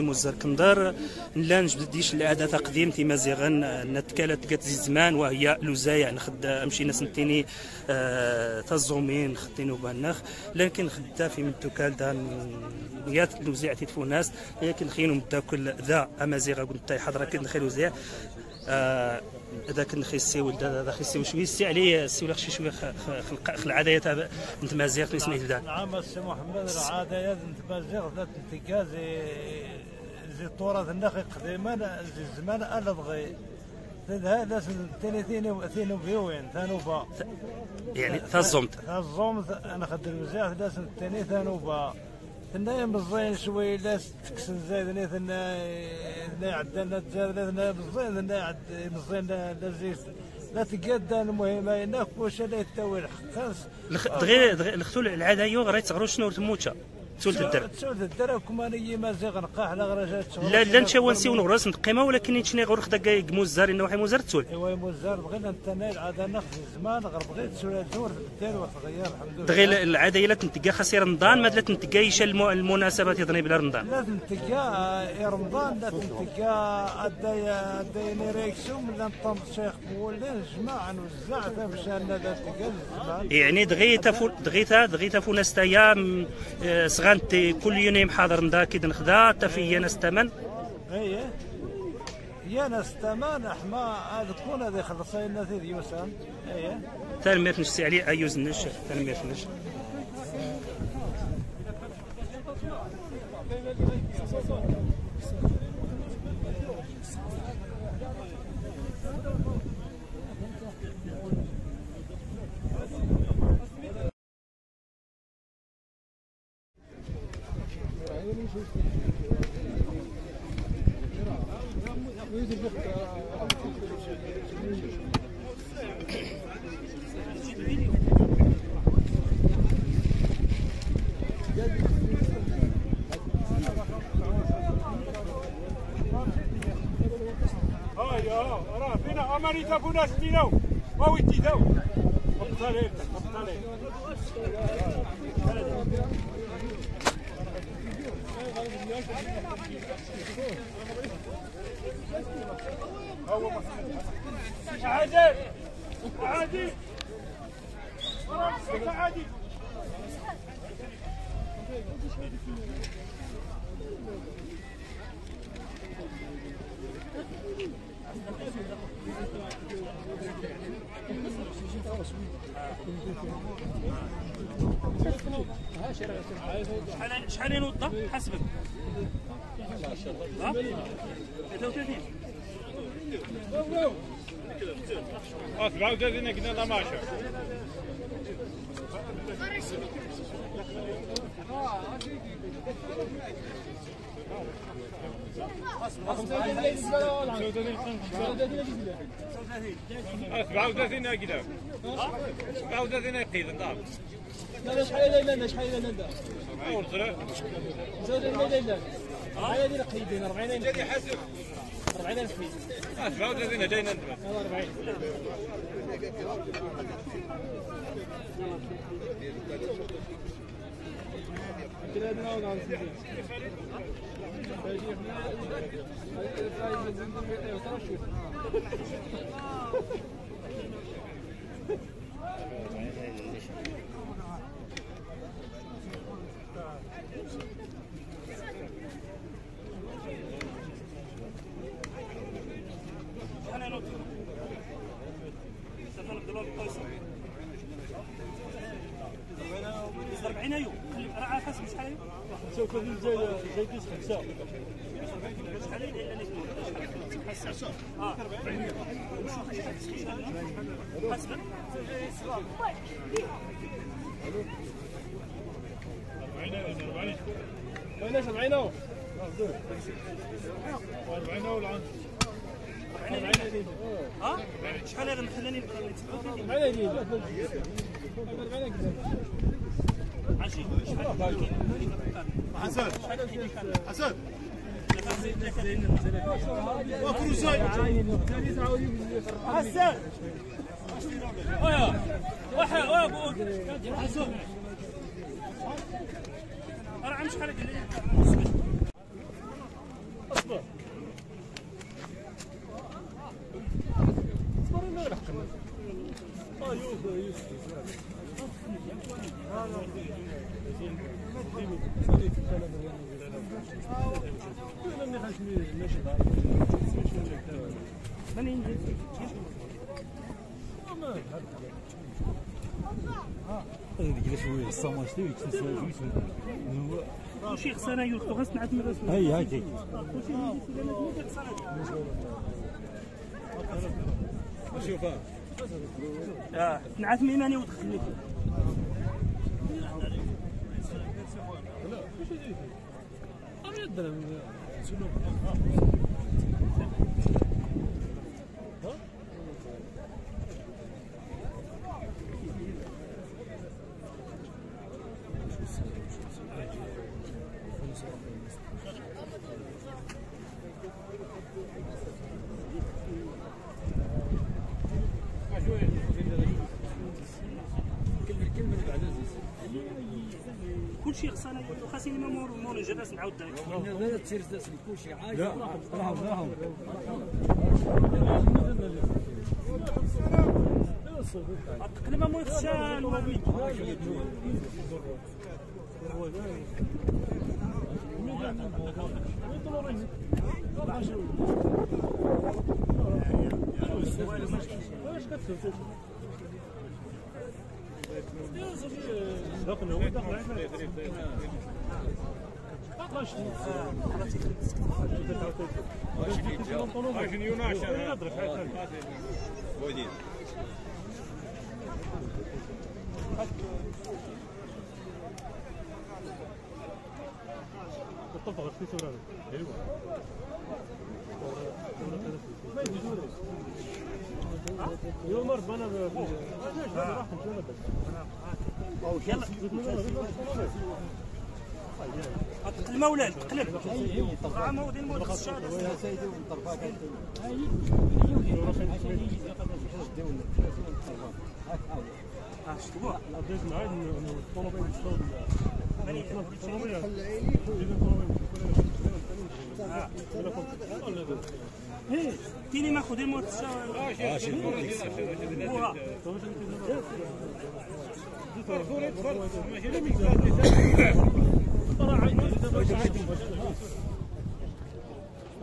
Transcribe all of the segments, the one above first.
مزار كندار لا نجبد ديش العادة قديم تيما زيغن نتكالت قات زمان وهي لوزايع نخد مشينا سنتيني آه تزومين خدينو بانخ لكن خدا في من توكال دا نيات لوزيع تيتفو ناس لكن خينو متاكل ذا امازيغا قلت حضرة كد نخيل لوزيع آه ذاك نخيسي ولد ذا خيسي شوية سي عليه سي ولا شوية خلق العادية تاع انت مازيغ اسمه نعم السي محمد العادية انت مازيغ ذات انتكازي زي التراث النخي قديما زي الزمان ألا بغي. هذا ثاني ثاني بيوين ثانوبا يعني ثزمت ثزمت أنا خدر بزاف لازم ثاني ثانوبا ثنا مزين شوي لاس تكسن زايد ثنا ثنا عدنا تزاد ثنا مزين ثنا عد مزين لازيس لا تقاد المهم هناك واش لا يتاوي الحق دغيا الختول العادة يو غير تغرو شنو تموتشا تسولت الدرب تسولت الدرب كما ني مازيغ نقاح لا غرجات لا لا نتا ونسي ونغرس نقيمه ولكن نتشني غير خدا موزار إنه واحد موزار تسول. إيوا موزار بغينا نتنايل عاد ناخذ زمان غير بغيت تسول الدور الدار وتغير الحمد لله. دغيا العادة إلا تنتقى خاص رمضان ما لا تنتقى يشا المناسبات يضني بلا رمضان؟ لا تنتقى رمضان لا تنتقى اداي اداي نيريكسيون لا نطم الشيخ مولين جماعة نوزع باش أنا لا تنتقى يعني دغيا دغيا دغيا تفو ناس تايا صغانتي كل يوم حاضر ندا كي نخدا حتى في ناس تمن إيه. يا ناس تمن احما هذا كون هذا خلصين في يوسان إيه تنمية نشتي عليه ايوز نش تنمية نش راه فينا أمريكا فينا ستينو ما ويتيتو بطالين بطالين هو عادي عادي عادي شحال شحال ينوض؟ حسبك. ها 33 37 قلنا لا ماشي سبعة وثلاثين كذا سبعة وثلاثين قيد نضاف لا شحال لا لا شحال لا لا ورزرة زود لا لا لا هاي ديال قيدين 40 جدي حسب 40 الف قيد سبعة وثلاثين جاينا انت 40 40 ايو راه عارف حسب شحال ايو سوف زي حسن حسن حسن حسن حسن حسن حسن حسن حسن حسن عم شحال اصبر اصبر 40 ديال 40 عشي شحال حسن حسن حسن ويا ويا ويا بقول راه عم شحال شي خسانه يوثو خاص نعرف من الرسول هاي هاي شوفها آه نعرف ميماني كلشي خصنا خاصني ما مور مور نجلس نعاود لا راهم راهم التقليمه مو يخشى الوالد عشان يوناشر ودين التقليمه ولا تقلب راه مودين مود الشارع آه شفتوها تيني ما خذي موت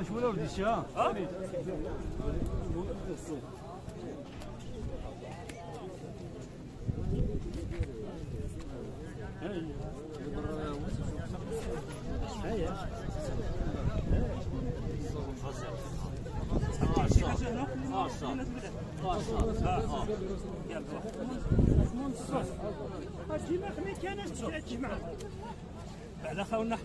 اش ولا ولدي الشا ديما خلي كانت تجمع بعد خاونا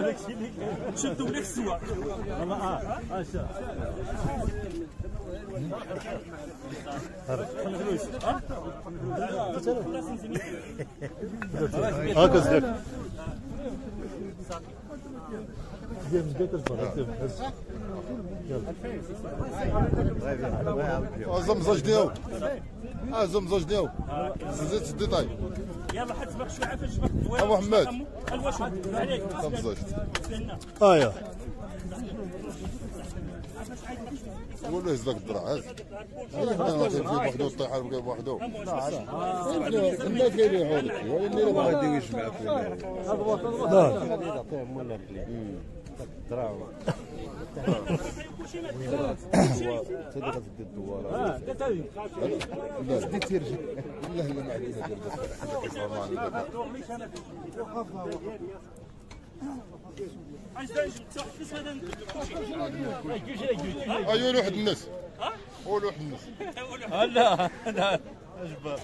داك الشيء اللي شدوا لك السوا والله آه آه شا هاك زدك زمزج ديالو آه زمزج ديالو زدت الديتاي يلا حد سبق شوية عافاك سبق أبو حماد. الواش عليك قول له هز لك الدرع هز أنا في وحده طيح على وحده ولا اللي ما غادي يجمع لا لا لا ما ايوا واحد الناس. قول واحد الناس. لا لا أجبر.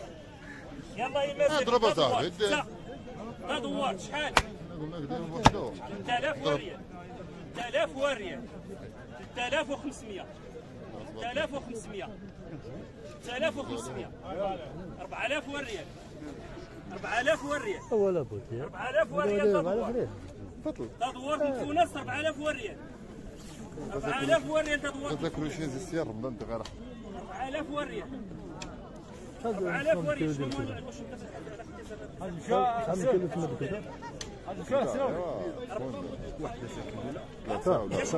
يلا يا مازن اضرب اصاحبي لا دوار شحال؟ قلنا لك دير وحده 3000 وريال. 3000 وريال 3500 3500 3500 4000 وريال. 4000 وريال. ولا بوتي 4000 وريال. تدور فضل تدور في تونس 4000 وريال. 4000 وريال تدور تذكروا شي زي السير رمضان انت غير 4000 وريال. 4000 وريش شحال كيلو تمر كذا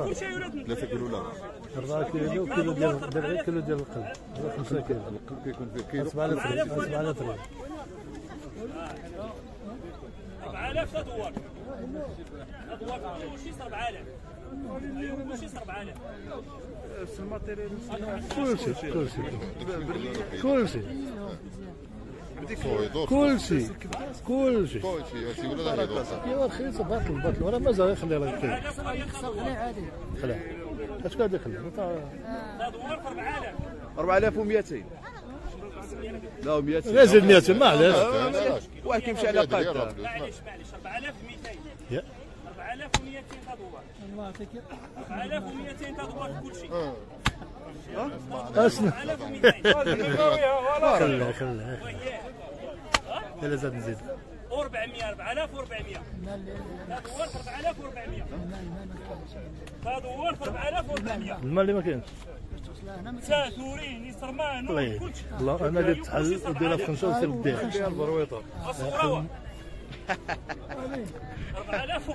كلشي يا ولاد ثلاثة كيلو لا 4 كيلو كيلو ديال درعي كيلو ديال القلب 5 كيلو القلب كيكون فيه كيلو 7000 ريال 7000 ريال 4000 تدور تدور كلشي 4000 ايوا كلشي 4000 كلشي كلشي كلشي كلشي ولا لا رخيص باطل باطل ولا مازال يخلي راه كاين 4000 خلع اش قاعد يخلي تدور 4000 4200 لا 200 لا زيد 200 ما علاش واحد كيمشي على قد معليش معليش 4200 يا 4200 تدور 4200 تدور في كلشي أسمع. 4200 خليه خليه الا زاد نزيد و400 4400 تدور 4400 تدور 4400 المال اللي ما كاينش ساتورين يسرمان الله كلشي الله أنا درت حل وديرها في خمسه وسير بديها الصغراوه 4000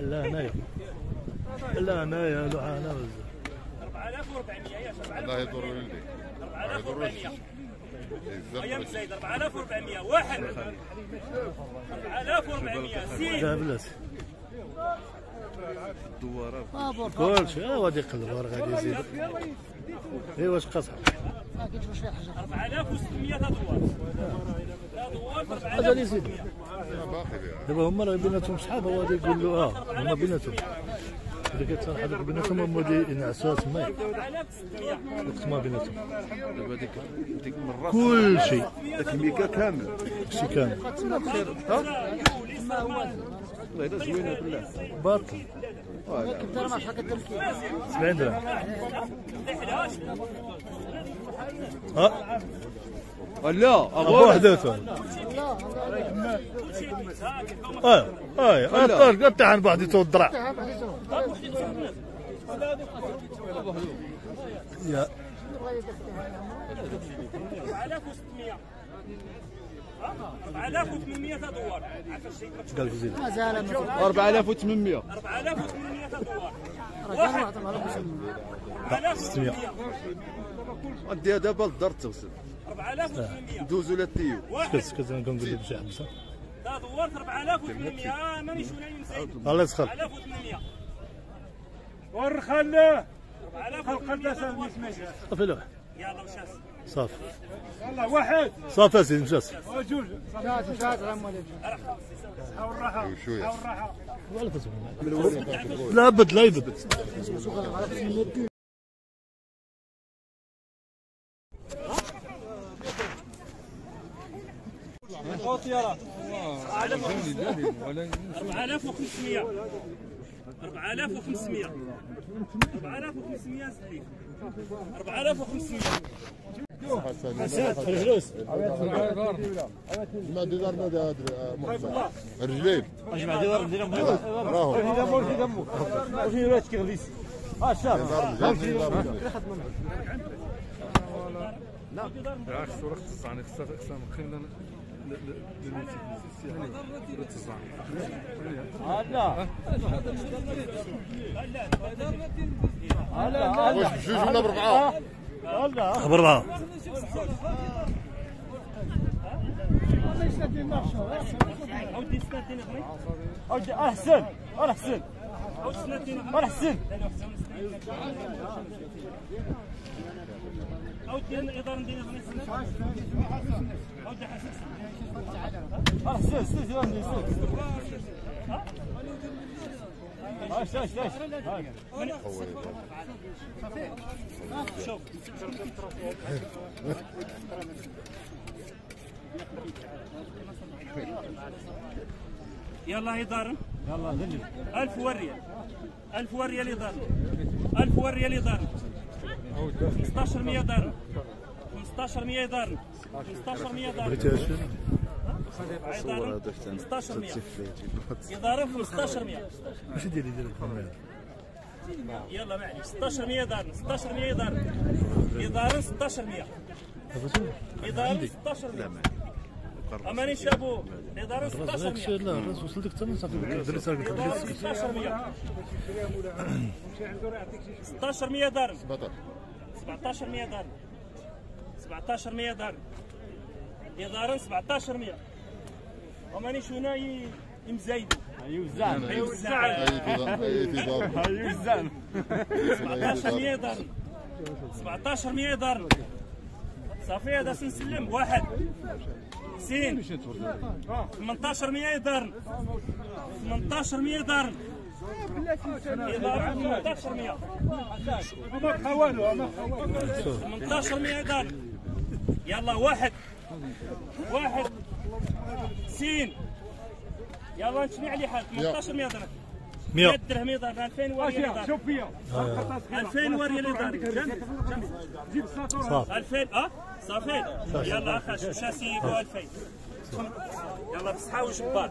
لا هنايا لا هنايا لوحه هنا 4400 يا شباب لا يدور ولدي 4400 أيام زايد 4400 واحد 4400 سين لا بلاتي كلشي آه غادي يقلب غادي يزيد اي واش قصح 4600 تدور تدور غادي يزيد. دابا هما راه بيناتهم صحاب هو غادي يقول له آه هما بيناتهم. اللي كيتصالح هذوك بيناتهم هما اللي ينعسوها تما. 4600 وقت ما بيناتهم. دابا ديك ديك الرأس. كل شيء داك الميكا كامل. شي كامل. والله الا زوينه كلها باطل 70 درهم. آه لا أبو حداثه آه آه آه قطع عن بعض يتوضرع يا 4600 4800 تدور عارف الشيء قال لك زيد 4800 4800 تدور واحد 4600 غديها دابا للدار تغسل 4800 دوزو للتيو سكت نقول لك بشي حبسه تدور 4800 مانيش ولا الله يسخر. 4800 ورخله 4800 صافي لوح يلا وشاس صافي. يلا واحد. صافي اسيدي مشى وجوج شوية. ولا تسمع. لا بد لا يبد. على 4500 4500 4500 سليم 4500 الفلوس ما اجمع راهو دمو دمو وفي راتك كيغليس آه شاف بالعكس خصها خصها مخيمة واش بجوج ولا بربعه بربعه سنتين اخرين أحسن. احسن اخرين أحسن. عاود ديال الاداره ندير اش اش اش شوف يلا إدارة يلا دلي ألف وريال ألف وريال إدارة ألف وريال إدارة 1500 درهم 1500 درهم 1500 درهم بغيتي اش إدارة 1500 إدارة 1500 ماشي ديري ديري الكاميرا يلا معليش 1600 درهم 1600 درهم إدارة 1600 إدارة 16 لا أماني شابو إدارة 16 هذاك الشيء لا الراس وصلت لك ثمن صافي دري صافي إدارة 16 100 16 100 درهم 17 100 درهم. 17 100 درهم. إدارة 17 100 وماني شونا يمزايدوا يوزان يوزان يوزان 17 100 درهم. 17 100 درهم. صافي هذا سنسلم واحد. سين. 18 100 درهم. 18 100 درهم إضافة 18 100 18 100 درهم يلا واحد. واحد سين يلا نشمي عليه حال 18 100 درهم 100 درهم يضرب 2000 وريال يضرب شوف فيا 2000 وريال يضرب جيب الساطور 2000 آه صافي. يلا اخا شاسي 2000 يلا بصحة وجبار.